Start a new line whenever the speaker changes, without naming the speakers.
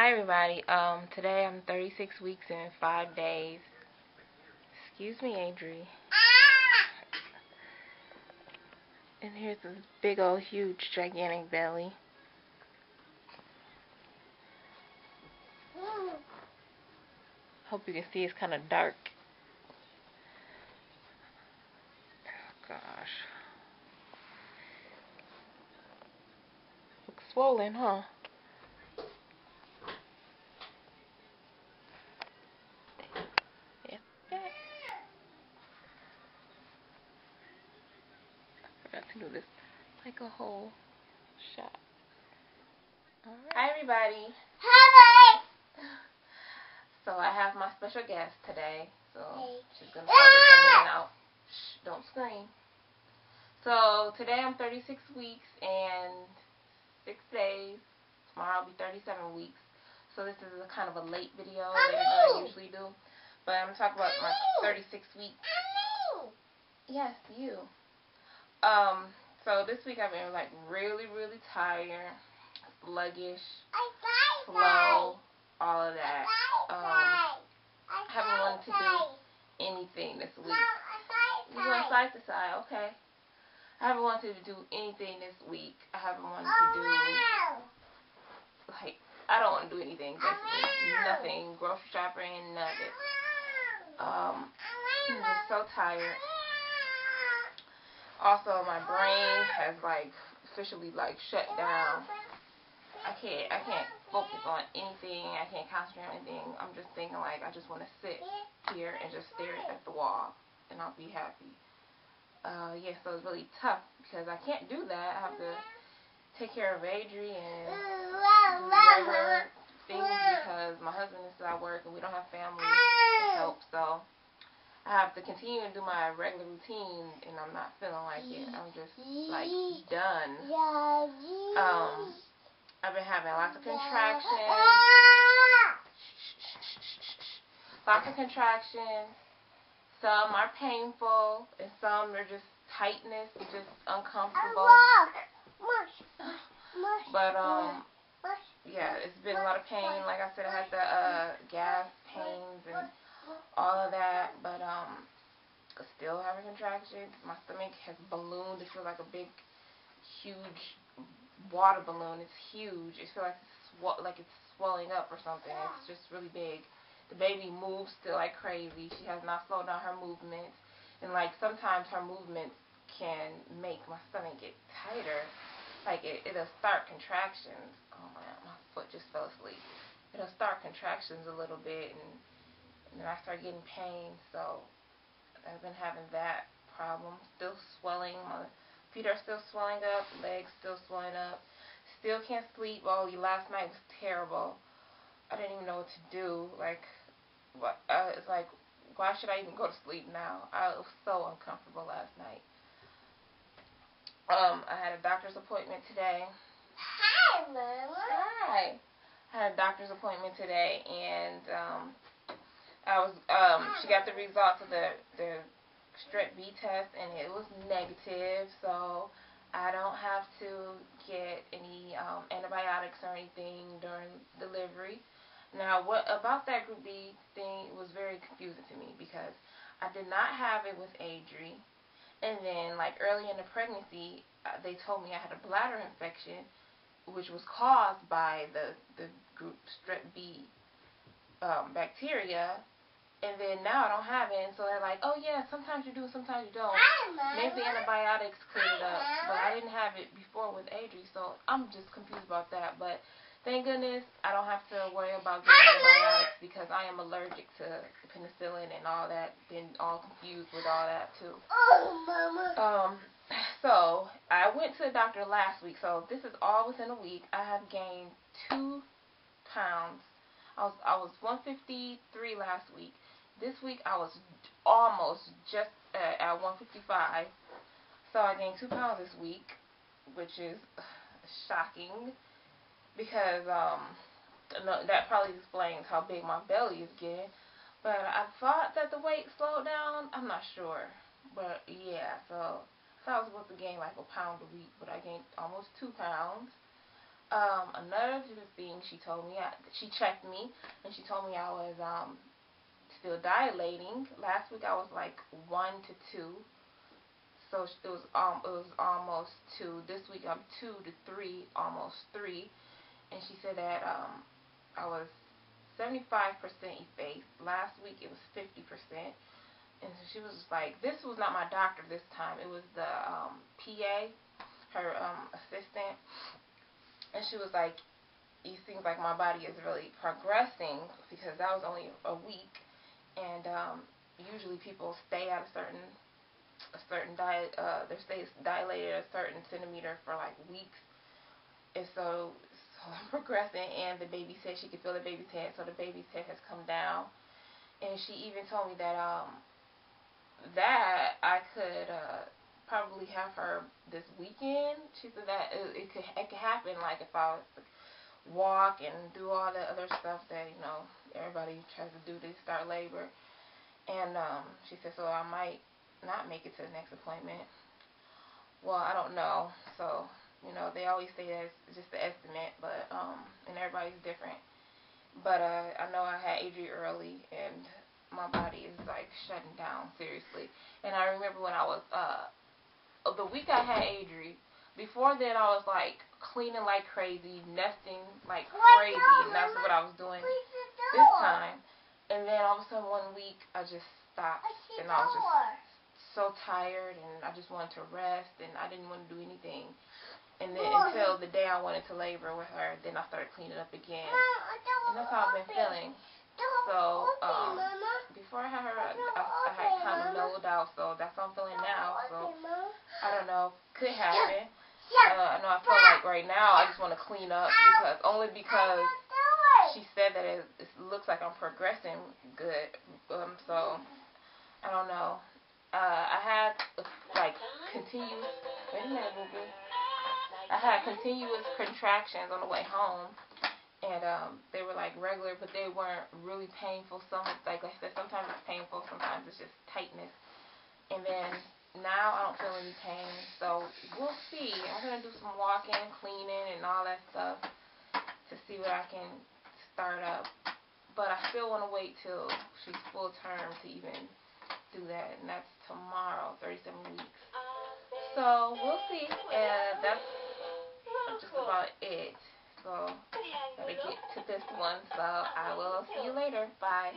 Hi everybody. Um, today I'm 36 weeks and 5 days. Excuse me, Adri. And here's this big old huge gigantic belly. Hope you can see it's kind of dark. Oh, gosh. Looks swollen, huh? to do this like a whole shot. Right. Hi everybody.
Hi.
So I have my special guest today. So she's gonna probably come in out. Shh, don't scream. So today I'm 36 weeks and six days. Tomorrow I'll be 37 weeks. So this is a kind of a late video later than I usually do. But I'm gonna talk about my 36 weeks. Yes, you. Um, so this week I've been like really, really tired, sluggish, slow, all of that. Um, haven't wanted to do anything this week. You going side to side, okay. I haven't wanted to do anything this week. I haven't wanted to do like I don't want to do anything. Nothing. Grocery shopping, nothing. Um I'm just so tired also my brain has like officially like shut down. I can't I can't focus on anything. I can't concentrate on anything. I'm just thinking like I just want to sit here and just stare at the wall and I'll be happy. Uh, yeah, so it's really tough because I can't do that. I have to take care of Adri and things because my husband is at work and we don't have family to help. So I have to continue to do my regular routine, and I'm not feeling like it. I'm just like done. Um, I've been having lots of contractions. Lots of contractions. Some are painful, and some are just tightness, just uncomfortable. But um, yeah, it's been a lot of pain. Like I said, I had the uh, gas pains and all of that, but um, still having contractions. My stomach has ballooned. It feels like a big, huge water balloon. It's huge. It feels like it's like it's swelling up or something. It's just really big. The baby moves still like crazy. She has not slowed down her movements, and like sometimes her movements can make my stomach get tighter. Like it, it'll start contractions. Oh man, my foot just fell asleep. It'll start contractions a little bit and and then I started getting pain, so I've been having that problem. Still swelling. My feet are still swelling up. Legs still swelling up. Still can't sleep. Oh, last night was terrible. I didn't even know what to do. Like, what? Uh, it's like, why should I even go to sleep now? I was so uncomfortable last night. Um, I had a doctor's appointment today.
Hi, Mama.
Hi. I had a doctor's appointment today, and um, I was um she got the results of the the strep B test and it was negative, so I don't have to get any um, antibiotics or anything during delivery. Now, what about that group B thing was very confusing to me because I did not have it with Adri, and then like early in the pregnancy, uh, they told me I had a bladder infection, which was caused by the the group strep B um, bacteria, and then now I don't have it, and so they're like, oh yeah, sometimes you do, sometimes you don't. Maybe the antibiotics cleared it up, but I didn't have it before with Adri, so I'm just confused about that. But thank goodness I don't have to worry about getting antibiotics because I am allergic to penicillin and all that. Been all confused with all that too. Oh, mama. Um, so I went to the doctor last week, so this is all within a week. I have gained two pounds. I was I was 153 last week. This week I was almost just at, at 155. So I gained two pounds this week, which is shocking because um, that probably explains how big my belly is getting. But I thought that the weight slowed down. I'm not sure. But yeah, so I was supposed to gain like a pound a week, but I gained almost two pounds. Um, another thing she told me, I, she checked me and she told me I was um still dilating. Last week I was like one to two, so it was um it was almost two. This week I'm two to three, almost three, and she said that um I was 75% effaced. Last week it was 50%. And so she was like, this was not my doctor this time. It was the um, PA, her um, assistant and she was like, it seems like my body is really progressing because that was only a week, and um, usually people stay at a certain a certain diet, uh, they stay dilated a certain centimeter for like weeks, and so so I'm progressing, and the baby said she could feel the baby's head, so the baby's head has come down, and she even told me that um that I could uh probably have her this weekend. She said that it, it could it could happen like if I was walk and do all the other stuff that you know everybody tries to do to start labor. And um, she said so I might not make it to the next appointment. Well, I don't know. So you know they always say that it's just the estimate, but um, and everybody's different. But uh, I know I had Adri early and my body is like shutting down seriously. And I remember when I was uh the week I had Adri, before then I was like cleaning like crazy, nesting like crazy, and that's what I was doing this time. And then all of a sudden one week I just stopped, and I was just so tired, and I just wanted to rest, and I didn't want to do anything. And then until the day I went into labor with her, then I started cleaning up again. And that's how I've been feeling. So, um, before I had her, I, I, I had kind of mellowed out, so that's how I'm feeling now. So, I don't know. Could happen. Uh, I know I feel like right now I just want to clean up because only because she said that it, it looks like I'm progressing good. Um, so I don't know. Uh, I had like continuous. Wait a minute, boo boo. I had continuous contractions on the way home, and um, they were like regular, but they weren't really painful. Some like I said, sometimes it's painful, sometimes it's just tightness, and then now I don't feel any pain, so we'll see. I'm gonna do some walking, cleaning, and all that stuff to see what I can start up. But I still want to wait till she's full term to even do that, and that's tomorrow, 37 weeks. So we'll see, and that's just about it. So gotta get to this one. So I will see you later. Bye.